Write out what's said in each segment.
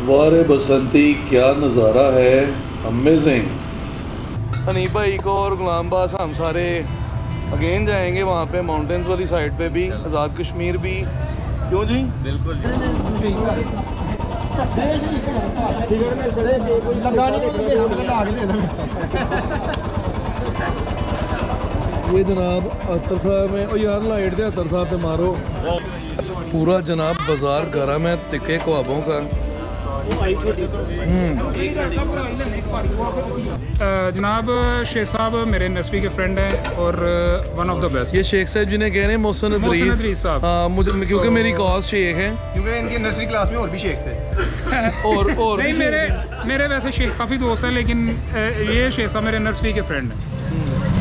वार बसंती क्या नज़ारा है? अमेजिंग हनीफ भाई को और गुलाम बास हम सारे अगेन जाएँगे वहाँ पे माउंटेन्स वाली साइड पे भी आज़ाद कश्मीर भी। क्यों जी? बिल्कुल ये जनाब अतर साहब है। ओ यार लाइट दे अतर साहब पे मारो। पूरा जनाब बाज़ार गर्म है तिक्के ख्वाबों का। जनाब शेख साहब मेरे नर्सरी के फ्रेंड हैं और वन ऑफ़ द बेस्ट ये शेख साहब जिन्हें कह रहे हैं मोहसिन अदरीस। साहब। हाँ मुझे क्योंकि मेरी कॉज शेख है। क्योंकि इनकी नर्सरी क्लास में और भी शेख थे। और और नहीं मेरे मेरे वैसे शेख काफ़ी दोस्त हैं लेकिन ये शेख साहब मेरे नर्सरी के फ्रेंड हैं।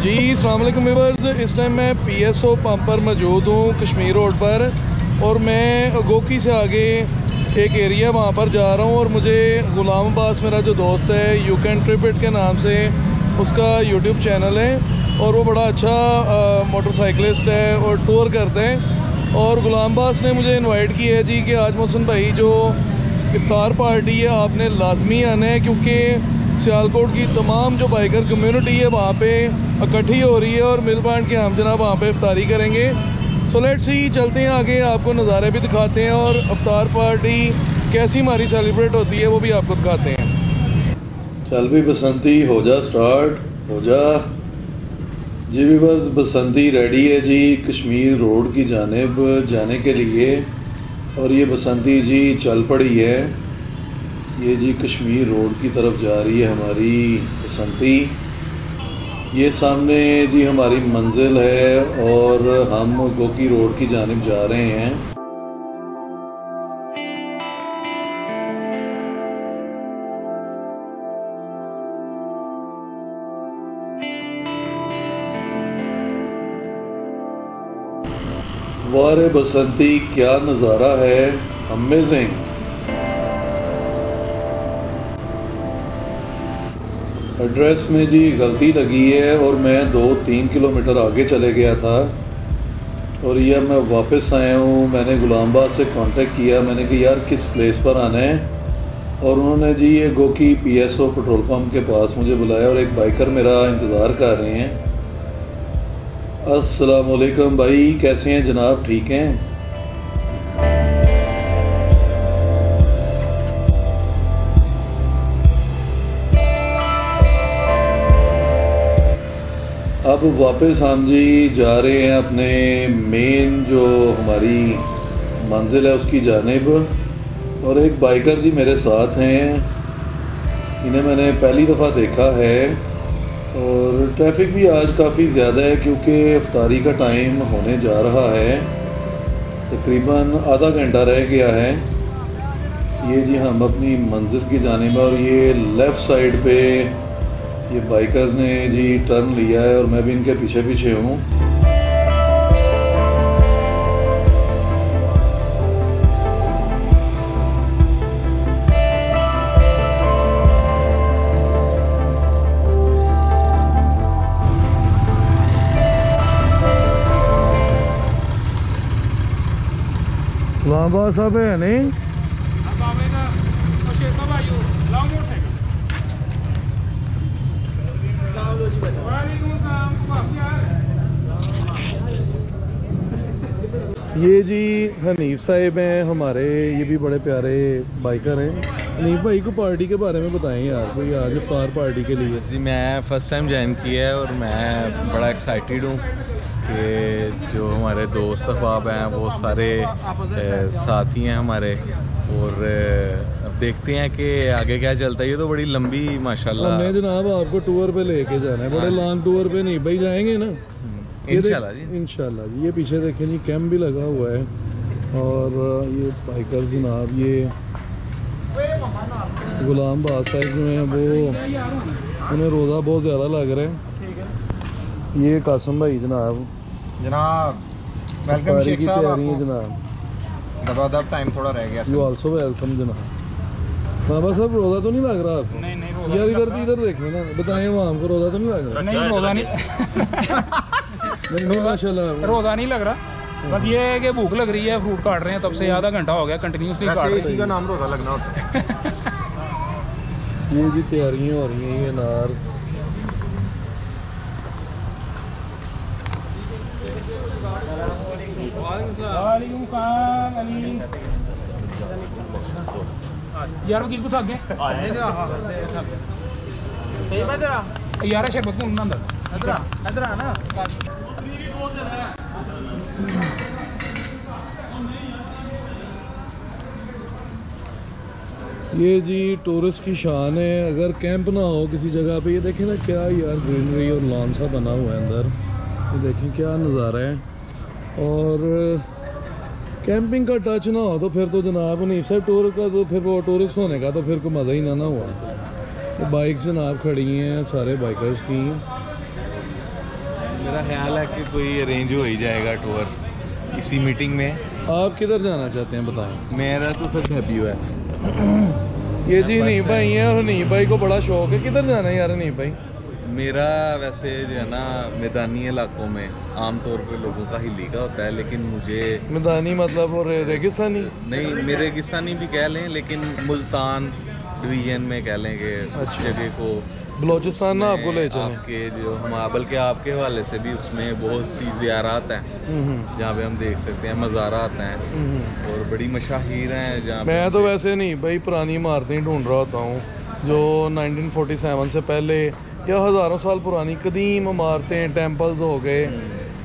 जी अलैक्म व्यूवर्स इस टाइम मैं पी पीएसओ पंप पर मौजूद हूँ कश्मीर रोड पर। और मैं गोकी से आगे एक एरिया वहाँ पर जा रहा हूँ और मुझे गुलाम अब्बास मेरा जो दोस्त है यू कैन ट्रिप इट के नाम से उसका यूट्यूब चैनल है और वो बड़ा अच्छा मोटरसाइकिलिस्ट है और टूर करते हैं। और गुलाम अब्बास ने मुझे इनवाइट किया है जी कि आज मोहसिन भाई जो इफ्तार पार्टी है, आपने लाजमी आना है क्योंकि सियालकोट की तमाम जो बाइकर कम्यूनिटी है, वहाँ पे इकट्ठी हो रही है और मिल बांट के हम जनाब वहाँ पे इफ्तारी करेंगे। सो लेट्स सी चलते हैं आगे, आपको नज़ारे भी दिखाते हैं और इफ्तार पार्टी कैसी हमारी सेलिब्रेट होती है, वो भी आपको दिखाते हैं। चल भी बसंती, हो जा स्टार्ट हो जा। जी भी बस बसंती रेडी है जी, कश्मीर रोड की जानब, जाने के लिए। और ये बसंती जी चल पड़ी है। ये जी कश्मीर रोड की तरफ़ जा रही है हमारी बसंती। ये सामने जी हमारी मंजिल है और हम गोकी रोड की जानब जा रहे हैं। वार बसंती, क्या नज़ारा है? अमेजिंग एड्रेस में जी गलती लगी है और मैं दो तीन किलोमीटर आगे चले गया था। और ये मैं वापस आया हूँ। मैंने गुलामबाद से कांटेक्ट किया। मैंने कि यार, किस प्लेस पर आना है? और उन्होंने जी ये गोकी पीएसओ पेट्रोल पंप के पास मुझे बुलाया और एक बाइकर मेरा इंतज़ार कर रहे हैं। अस्सलाम वालेकुम भाई, कैसे हैं जनाब? ठीक हैं? अब वापस हम जी जा रहे हैं अपने मेन जो हमारी मंजिल है उसकी जानब। और एक बाइकर जी मेरे साथ हैं। इन्हें मैंने पहली दफ़ा देखा है। और ट्रैफ़िक भी आज काफ़ी ज़्यादा है क्योंकि अफ्तारी का टाइम होने जा रहा है। तकरीबन आधा घंटा रह गया है। ये जी हम अपनी मंजिल की जानिब और ये लेफ़्ट साइड पे ये बाइकर ने जी टर्न लिया है और मैं भी इनके पीछे पीछे हूँ। लाबा साहब है, नहीं अब आवेगा तो शेख साहब आइयो लाओ मोटरसाइकिल वालेकुम अस्सलाम आप क्या हाल है ये जी हनीफ साहिब हैं हमारे ये भी बड़े प्यारे बाइकर हैं। हनीफ भाई को पार्टी के बारे में बताएँ यार कोई आज इफ्तार पार्टी के लिए। जी मैं फ़र्स्ट टाइम ज्वाइन किया है और मैं बड़ा एक्साइटेड हूँ कि जो हमारे दोस्त अहबाब हैं वो सारे साथी हैं हमारे। और अब देखते हैं कि आगे क्या चलता है। ये तो बड़ी लंबी माशाल्लाह। हमने जनाब आपको टूर पे लेके जाना है बड़े लॉन्ग टूर पे नहीं भाई जाएँगे ना? इंशाल्लाह जी। ये पीछे देखें जी कैंप भी लगा हुआ है और ये बाइकर जनाब ये गुलाम बाद साहब जो हैं वो उन्हें रोज़ा बहुत ज़्यादा लग रहा है। ये कासम भाई जनाब। जनाब वेलकम शेख साहब आपको। जनाब। दबादब टाइम थोड़ा रह गया। यू ऑल्सो वेलकम जनाब। बाबा साहब रोज़ा तो नहीं लग रहा आपको? नहीं नहीं रोजा यार इधर इधर देखें ना बताएँ वहाँ हमको रोज़ा तो नहीं लग रहा? नहीं रोजा नहीं। रोजा नहीं लग रहा। बस ये है कि भूख लग रही है फ्रूट काट रहे हैं तब से आधा घंटा हो गया कंटिन्यूसली काट रहे इसी का नाम रोजा लगना होता है। ये जी तैयारियाँ हो रही हैं ये अनार वालेकुम सलाम अली। यार वकील को थक गए यार शरबत को अंदर ये जी टूरिस्ट की शान है। अगर कैंप ना हो किसी जगह पे, ये देखें ना क्या यार ग्रीनरी और लॉन सा बना हुआ है अंदर। ये देखें क्या नज़ारा है। और कैंपिंग का टच ना हो तो फिर तो जनाब नहीं सर टूर का तो फिर वो टूरिस्ट होने का तो फिर कोई मज़ा ही ना ना हुआ। तो बाइक्स जनाब खड़ी हैं, सारे बाइकर्स की। मेरा ख्याल है कि कोई अरेंज हो ही जाएगा टूर इसी मीटिंग में। आप किधर जाना चाहते हैं बताएँ मेरा तो सच हैप्पी हुआ है। ये जी नहीं भाई है और नहीं भाई को बड़ा शौक है। किधर जाना है यार नहीं भाई? मेरा वैसे जो है ना मैदानी इलाकों में आमतौर पे लोगों का ही लीगा होता है लेकिन मुझे मैदानी मतलब और रेगिस्तानी? नहीं मेरे किस्तानी भी कह लें लेकिन मुल्तान डिवीज़न में कह लें कि अच्छा। जगह को बलोचिस्तान ना आपको ले चलें आपके जो हम बल्कि आपके हवाले से भी उसमें बहुत सी जियारात हैं। हम्म, हम्म, जहाँ पे हम देख सकते हैं मज़ारात हैं। हम्म। और बड़ी मशाहिर हैं जहाँ मैं तो वैसे नहीं भाई पुरानी इमारतें ढूंढ रहा होता हूँ जो 1947 से पहले या हज़ारों साल पुरानी कदीम इमारतें टेम्पल्स हो गए।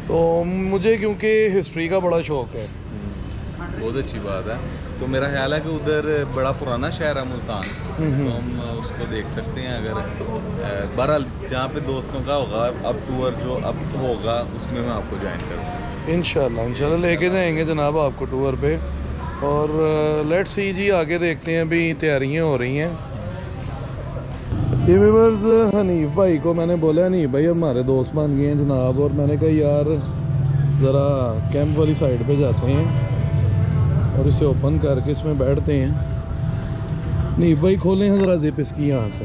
तो मुझे क्योंकि हिस्ट्री का बड़ा शौक है। हम्म, बहुत अच्छी बात है। तो मेरा ख्याल है कि उधर बड़ा पुराना शहर है मुल्तान। हम्म, तो हम उसको देख सकते हैं अगर बहरहाल जहाँ पे दोस्तों का होगा अब टूर जो अब होगा उसमें मैं आपको ज्वाइन करूँगा। इंशाल्लाह इंशाल्लाह लेके जाएँगे जनाब आपको टूर पे। और लेट्स सी जी आगे देखते हैं अभी तैयारियाँ हो रही हैं। ये व्यूअर्स हनीफ भाई को मैंने बोला हनीफ भाई हमारे दोस्त बन गए हैं जनाब। और मैंने कहा यार ज़रा कैंप वाली साइड पे जाते हैं। और इसे ओपन करके इसमें बैठते हैं। हनीफ भाई खोलें हैं ज़रा जिप इसकी यहाँ से।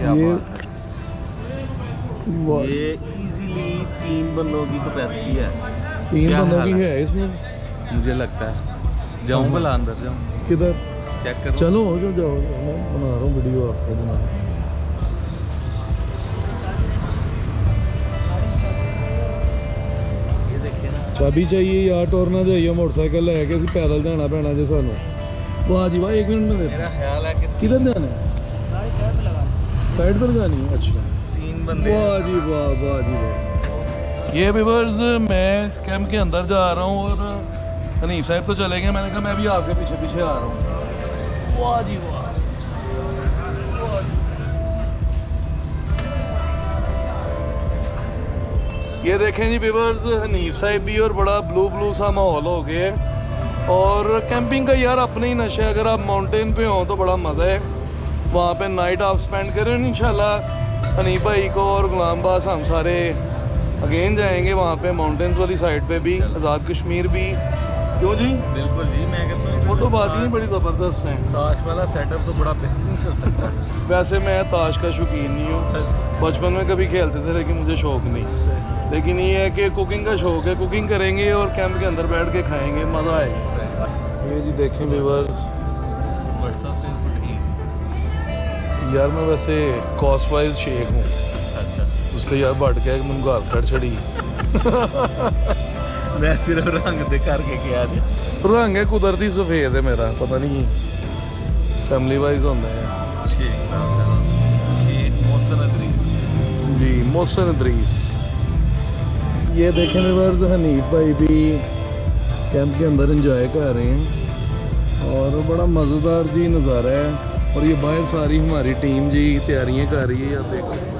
ये है। ये इजीली तीन बंदों की कैपेसिटी है। तीन बंदों की है? है इसमें? मुझे लगता है। जाऊँ भला अंदर जाऊँ। किधर? चेक करो? चलो हो जाओ जाओ जाओ, मैं बना रहा हूँ वीडियो आपका जनाब देखिए ना ਚਾਬੀ चाहिए यार टोरना चाहिए मोटरसाइकिल लेके ਅਸੀਂ ਪੈਦਲ ਜਾਣਾ ਪੈਣਾ ਜੇ ਸਾਨੂੰ वाह जी वाह एक मिनट में मेरा ख्याल है कि किधर जाना है साइड पर लगानी है अच्छा तीन बंदे वाह जी वाह वाह जी वाह ये व्यूवर्स मैं इस कैंप के अंदर जा रहा हूँ और हनीफ साहब तो चले गए मैंने कहा मैं भी आपके पीछे पीछे आ रहा हूँ वाह जी वाह ये देखें जी व्यूवर्स हनीफ साहिब भी और बड़ा ब्लू ब्लू सा माहौल हो गया है। और कैंपिंग का यार अपने ही नशा है। अगर आप माउंटेन पे हो तो बड़ा मज़ा है। वहाँ पे नाइट आप स्पेंड करें इन हनीफ भाई को और गुलाम बास हम सारे अगेन जाएँगे वहाँ पे माउंटेन्स वाली साइड पे भी, आज़ाद कश्मीर भी। क्यों जी? बिल्कुल जी मैं कहता हूँ वो तो बात ही बड़ी ज़बरदस्त है। ताश वाला सेटअप तो बड़ा बेहतरीन चल सकता है। वैसे मैं ताश का शौकीन नहीं हूँ। बचपन में कभी खेलते थे लेकिन मुझे शौक नहीं। लेकिन ये है कि कुकिंग का शौक है कुकिंग करेंगे और कैंप के अंदर बैठ के खाएँगे मज़ा आएगा। ये जी देखें व्यूवर्स यार मैं वैसे कॉस्ट वाइज शेख हूँ। अच्छा। उसके यार बढ़ के मैं गाल कट छड़ी मैं सिर्फ़ रंग दे करके किया जी रंग है कुदरती सफ़ेद है मेरा पता नहीं फैमिली वाइज होता है शेख साहब का नाम शेख मोहसन जी मोहसन इदरीस ये देखें व्यूवर्स हनीफ भाई भी कैंप के अंदर एंजॉय कर रहे हैं और बड़ा मज़ेदार जी नज़ारा है और ये बाहर सारी हमारी टीम जी तैयारियाँ कर रही है आप देख सकते हैं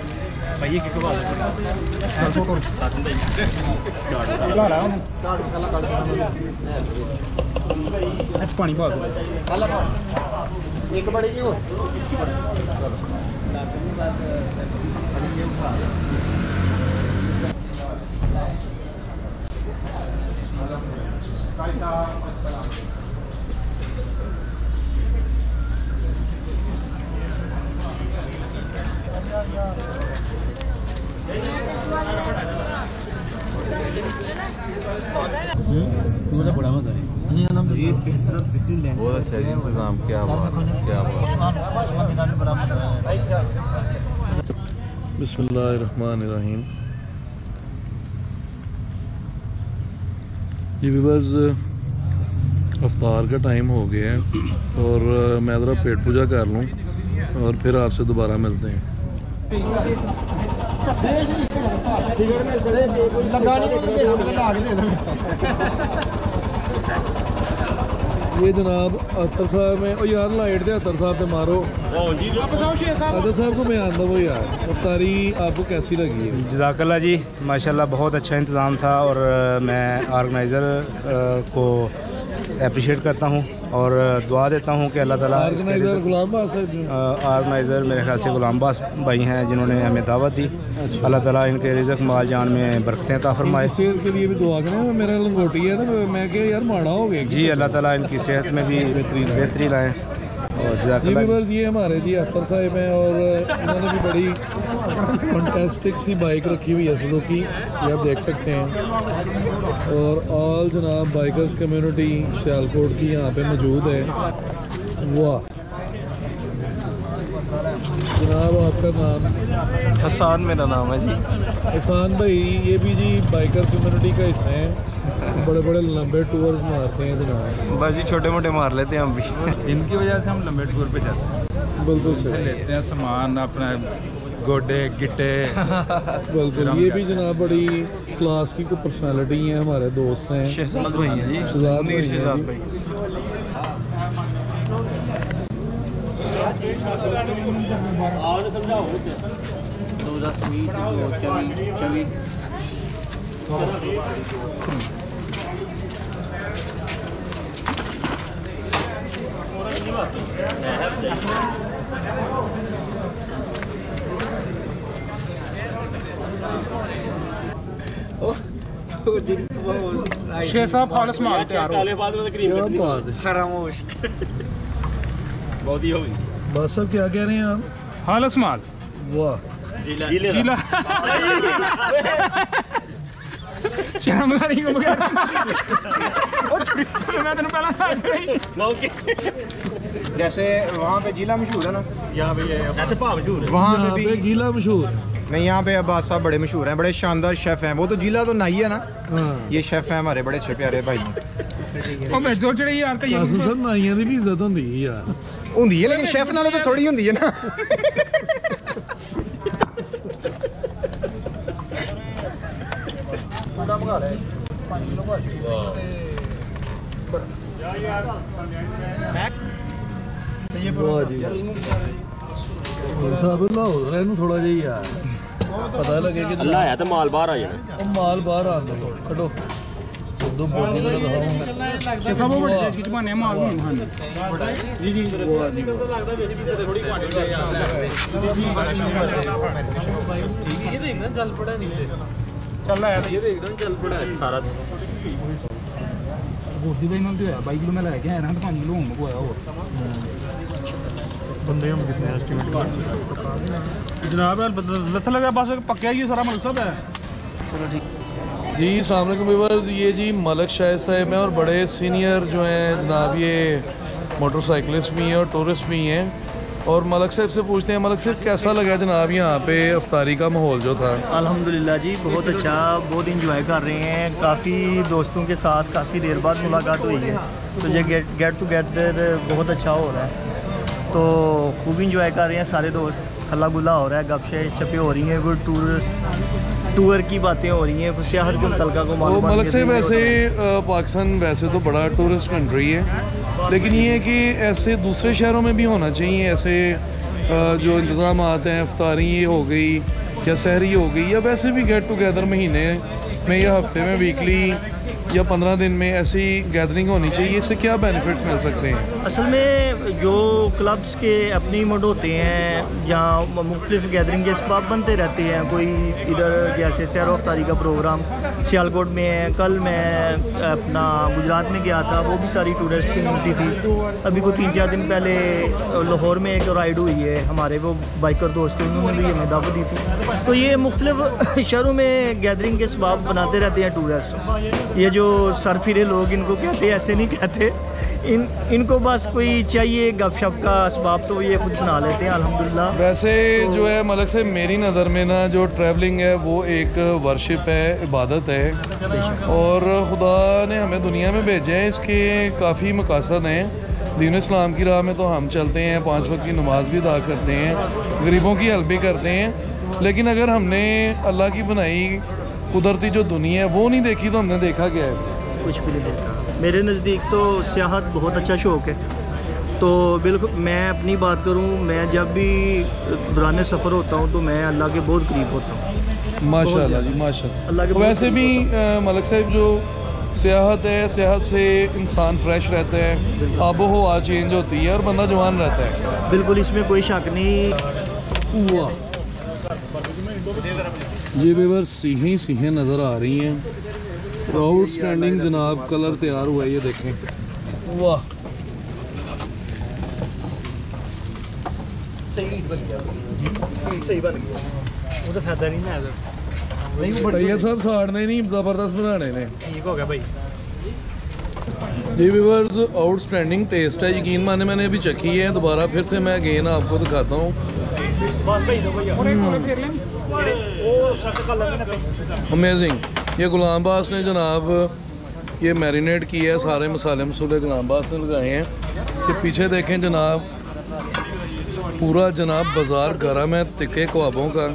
एक ਲਾ ਲਾ ਉਹਨੂੰ ਇਹ 'ਚ ਪਾਣੀ ਪਾ ਦੋ ਇੱਕ ਬੜੀ ਜੀ ਹੋਰ बहुत अच्छा इंतज़ाम बिस्मिल्लाहिर्रहमानिर्रहीम अफ्तार का टाइम हो गया है और मैं ज़रा पेट पूजा कर लूँ और फिर आपसे दोबारा मिलते हैं। ये जनाब अतर साहब में ओ यार, लाइट दे अतर साहब पे मारो। अतर साहब को बयान दो यार अफ्तारी आपको कैसी लगी है? जजाकल्ला जी, माशाल्लाह, बहुत अच्छा इंतज़ाम था और मैं ऑर्गेनाइज़र को अप्रिशिएट करता हूँ और दुआ देता हूँ कि अल्लाह ताला आर्गनाइज़र ऑर्गेनाइजर गुलाम ऑर्गेनाइज़र मेरे ख्याल से गुलाम बास भाई हैं जिन्होंने हमें दावत दी। अल्लाह ताला इनके रिज़क माल जान में बरकतें हैं फरमाए। इनकी सेहत के लिए भी दुआ करें मेरा लंगोटी है तो मैं क्या यार माड़ा हो गया जी अल्लाह ताला इनकी सेहत में भी बेहतरी लाएँ और जी व्यूवर्स ये हमारे जी अख्तर साहब हैं और इन्होंने भी बड़ी फंटेस्टिक सी बाइक रखी हुई है सुजुकी ये आप देख सकते हैं। और ऑल जनाब बाइकर्स कम्युनिटी सियालकोट की यहाँ पे मौजूद है। वाह। जनाब आपका नाम? हसान मेरा नाम है जी। एहसान भाई ये भी जी बाइकर कम्युनिटी का हिस्सा है। बड़े बड़े लंबे टूर्स मारते हैं जनाब बस जी छोटे मोटे मार लेते हैं हम भी। इनकी वजह से हम लंबे टूर पे जाते हैं। बिल्कुल सही। लेते हैं सामान अपना गोडे गिट्टे। बिल्कुल। ये भी जनाब बड़ी क्लास की कोई पर्सनालिटी है हमारे दोस्त हैं। शहजाद भाई हैं जी। शहजाद मुनीर भाई हैं शहजाद जी। भाई शेर साहब खालिस माल तैयार हो। क्या बात है? बस अब क्या कह रहे हैं आप? खालिस माल। वाह। जिला। ਸ਼ਰਮ ਕਰੀ ਕੋ ਬਗੈਰ ਮੈਂ ਤੈਨੂੰ ਪਹਿਲਾਂ ਦੱਸ ਰਹੀ जैसे वहाँ पे जिला मशहूर है ना वहाँ वहाँ पे भी गीला मशहूर नहीं यहाँ पे अब्बास साहब बड़े मशहूर हैं बड़े शानदार शेफ हैं वो तो जिला तो नहीं है ना हाँ ये शेफ हैं हमारे बड़े अच्छे प्यारे भाई ਉਹ ਮੈਂ ਜੋ ਚੜੀ ਯਾਰ ਤੇ ਕਾਸਮ ਸਰ ਨਾਈਆਂ ਦੀ ਵੀ ਇੱਜ਼ਤ ਹੁੰਦੀ ਹੈ ਯਾਰ ਹੁੰਦੀ ਹੈ लेकिन शेफ नालों तो थोड़ी ਹੁੰਦੀ है ना ਵਾਹ ਜੀ ਵਾਹ ਸਾਹਿਬ ਲਾਓ ਜ਼ਰਾ ਇਹਨੂੰ ਥੋੜਾ ਜਿਹਾ ਯਾਰ ਪਤਾ ਲੱਗੇ ਕਿ ਅੱਲਾ ਆਇਆ ਤੇ ਮਾਲ ਬਾਹਰ ਆ ਜਾਣਾ ਉਹ ਮਾਲ ਬਾਹਰ ਆ ਗਿਆ ਕੱਢੋ ਦੋ ਬੋਲੀ ਦਾ ਦਿਖਾਓ ਸ਼ੇਰ ਸਾਹਿਬ ਉਹ ਵੱਡੇ ਦੇਸ਼ ਵਿੱਚ गोश्ती भाई में तो है किलो में लाया क्या है ना किलो हमको आया वो जी अलैक्म व्यूवर्स ये जी मलक शाह साहब हैं और बड़े सीनियर जो हैं जनाब ये मोटरसाइकिलिस्ट भी हैं और टूरिस्ट भी हैं और मलक साहब से पूछते हैं मलक साहब कैसा लगा जनाब यहाँ पे अफ्तारी का माहौल जो था? अल्हम्दुलिल्लाह जी बहुत अच्छा बहुत इंजॉय कर रहे हैं। काफ़ी दोस्तों के साथ काफ़ी देर बाद मुलाकात हुई है। तो ये गेट गेट टुगेदर बहुत अच्छा हो रहा है। तो खूब इंजॉय कर रहे हैं सारे दोस्त। हल्ला गुल्ला हो रहा है गपशे छपे हो रही हैं गुड टूरिस्ट टूर की बातें हो रही हैं। सियाहत के मुतलका को तो मलक से देने वैसे पाकिस्तान वैसे तो बड़ा टूरिस्ट कंट्री है। लेकिन ये है कि ऐसे दूसरे शहरों में भी होना चाहिए, ऐसे जो इंतज़ाम हैं अफ्तारी हो गई या सहरी हो गई, या वैसे भी गेट टुगेदर महीने में या हफ़्ते में वीकली या पंद्रह दिन में ऐसी गैदरिंग होनी चाहिए, इससे क्या बेनिफिट्स मिल सकते हैं? असल में जो क्लब्स के अपनी मुड होते हैं जहाँ मुख्तलिफ़ गैदरिंग के इसबाब बनते रहते हैं, कोई इधर जैसे सैर अफ्तारी का प्रोग्राम सियालकोट में है, कल मैं अपना गुजरात में गया था, वो भी सारी टूरिस्ट कम्यूनिटी थी। अभी को तीन चार दिन पहले लाहौर में एक राइड हुई है, हमारे वो बाइकर दोस्त उन्होंने भी हमें दावत दी थी। तो ये मुख्तलिफ़ शहरों में गैदरिंग के इसबाब बनाते रहते हैं टूरिस्ट ये जो सरफिरे लोग इनको कहते हैं ऐसे नहीं कहते। इन इनको बस कोई चाहिए गपशप का इसबाब तो ये खुद बना लेते हैं अलहमदिल्ला। वैसे तो, जो है मलक से मेरी नज़र में ना जो ट्रैवलिंग है वो एक वर्शिप है इबादत है। और खुदा ने हमें दुनिया में भेजा है इसके काफ़ी मकासद हैं। दीन इस्लाम की राह में तो हम चलते हैं पाँच वक्त की नमाज़ भी अदा करते हैं गरीबों की हेल्प भी करते हैं। लेकिन अगर हमने अल्लाह की बनाई कुदरती जो दुनिया है वो नहीं देखी तो हमने देखा क्या है? कुछ भी नहीं देखा। मेरे नज़दीक तो सियाहत बहुत अच्छा शौक़ है। तो बिल्कुल मैं अपनी बात करूँ मैं जब भी दौरान सफ़र होता हूँ तो मैं अल्लाह के बहुत करीब होता हूँ। माशाल्लाह जी माशाल्लाह। अल्लाह के वैसे भी मलक साहब जो सियाहत है सियाहत से इंसान फ्रेश रहता है आबो हवा चेंज होती है और बंदा जवान रहता है। बिल्कुल इसमें कोई शक नहीं। हुआ। ये बेवर सीहें सीहें नज़र आ रही हैं। आउटस्टैंडिंग जनाब कलर तैयार हुआ है ये देखें। वाह। सही बन गया। सही बन गया। वो तो फ़ायदा नहीं ना भैया साहब साड़ने नहीं ज़बरदस्त बनाने ने। ठीक हो गया भाई। जी व्यूवर्स आउटस्टैंडिंग टेस्ट है, यकीन माने मैंने अभी चखी है, दोबारा फिर से मैं अगेन आपको दिखाता हूँ। का अमेजिंग ये गुलाम बास ने जनाब, ये मैरिनेट किया है, सारे मसाले मसूले गुलाम बास ने लगाए हैं। ये पीछे देखें जनाब, पूरा जनाब बाज़ार गर्म है तिक्के कबाबों का।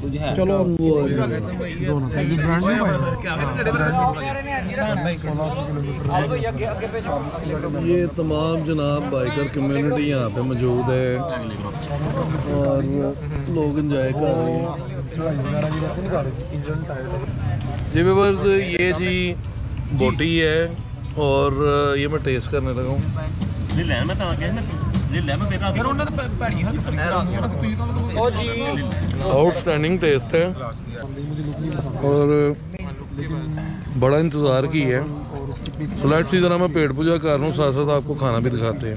चलो वो ये तमाम जनाब बाइकर कम्युनिटी यहाँ पे मौजूद है। और लोग इंजॉय कर रहे हैं। जी व्यूवर्स ये जी बोटी है और ये मैं टेस्ट करने लगा हूँ। आउटस्टैंडिंग टेस्ट है और बड़ा इंतज़ार की है सो लेट्स सी जरा मैं पेट पूजा कर रहा हूँ साथ साथ आपको खाना भी दिखाते हैं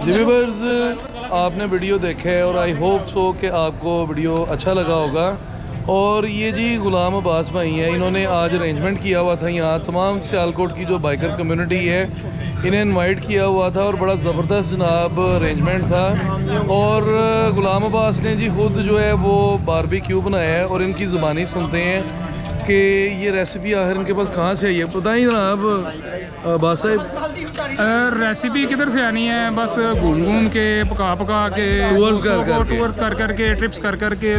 जी आपने वीडियो देखे है और आई होप सो कि आपको वीडियो अच्छा लगा होगा और ये जी गुलाम अब्बास भाई हैं इन्होंने आज अरेंजमेंट किया हुआ था यहाँ। तमाम सियालकोट की जो बाइकर कम्युनिटी है इन्हें इनवाइट किया हुआ था और बड़ा ज़बरदस्त जनाब अरेंजमेंट था। और गुलाम अब्बास ने जी खुद जो है वो बारबी क्यू बनाया है और इनकी ज़ुबानी सुनते हैं कि ये रेसिपी आखिर इनके पास कहाँ से आई है। पता ही जनाब अब्बास साहब? रेसिपी किधर से आनी है? बस घूम घूम के पका पका के कर करके। टूर्स कर कर के ट्रिप्स कर कर के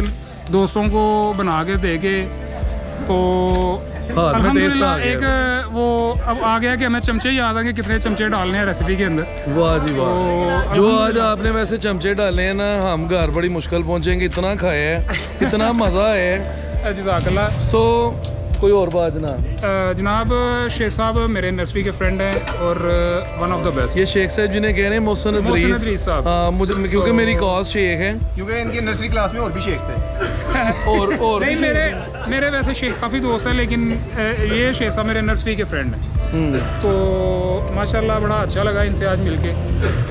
दोस्तों को बना के दे के तो एक वो अब आ गया कि हमें चमचे याद आ गए कितने चमचे डालने हैं रेसिपी के अंदर। वाह जी वाह। तो जो आज आपने वैसे चमचे डाले हैं ना हम घर बड़ी मुश्किल पहुँचेंगे इतना खाए है इतना मज़ा है। जजाकल्ला सो कोई और बात ना। जनाब शेख साहब मेरे नर्सरी के फ्रेंड हैं और वन ऑफ़ द बेस्ट ये शेख साहब जिन्हें ने कह रहे हैं मोहसन अदरीस। अदरीस साहब। हाँ मुझे क्योंकि मेरी कॉज शेख है। क्योंकि इनकी नर्सरी क्लास में और भी शेख थे। और और नहीं मेरे मेरे वैसे शेख काफ़ी दोस्त हैं लेकिन ये शेख साहब मेरे नर्सरी के फ्रेंड हैं। तो माशाल्लाह बड़ा अच्छा लगा इनसे आज मिलके।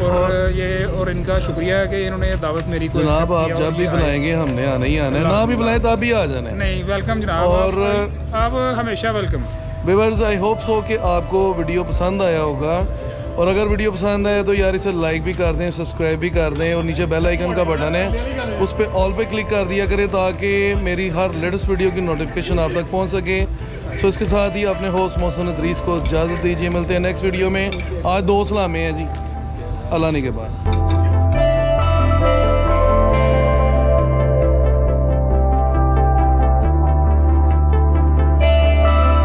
और ये और इनका शुक्रिया है कि इन्होंने ये दावत मेरी को जनाब आप जब भी बुलाएँगे हमने आना ही आना है। ना भी बुलाए तब भी आ जाना है। नहीं वेलकम जनाब। और- आप, हमेशा welcome viewers I hope so कि आपको वीडियो पसंद आया होगा। और अगर वीडियो पसंद आए तो यार इसे लाइक भी कर दें सब्सक्राइब भी कर दें और नीचे बेल आइकन का बटन है उस पर ऑल पे क्लिक कर दिया करें ताकि मेरी हर लेटेस्ट वीडियो की नोटिफिकेशन आप तक पहुँच सके। सो इसके साथ ही अपने होस्ट मोहसन अदरीस को इजाज़त दीजिए। मिलते हैं नेक्स्ट वीडियो में। आज दो सलामे हैं जी। अल्लाह ने के बाद।